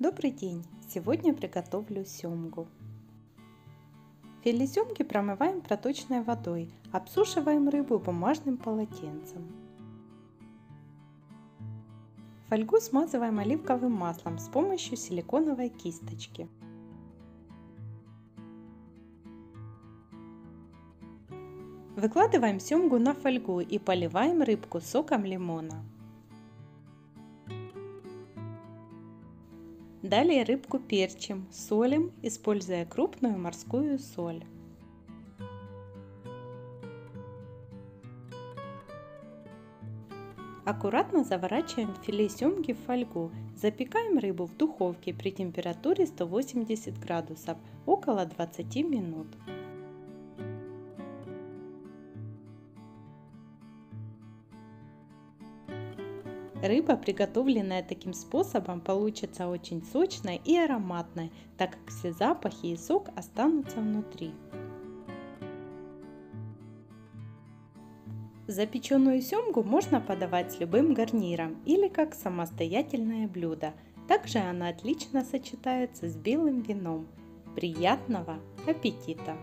Добрый день! Сегодня приготовлю семгу. Филе семги промываем проточной водой, обсушиваем рыбу бумажным полотенцем. Фольгу смазываем оливковым маслом с помощью силиконовой кисточки. Выкладываем семгу на фольгу и поливаем рыбку соком лимона. Далее рыбку перчим, солим, используя крупную морскую соль. Аккуратно заворачиваем филе семги в фольгу. Запекаем рыбу в духовке при температуре 180 градусов около 20 минут. Рыба, приготовленная таким способом, получится очень сочной и ароматной, так как все запахи и сок останутся внутри. Запеченную семгу можно подавать с любым гарниром или как самостоятельное блюдо. Также она отлично сочетается с белым вином. Приятного аппетита!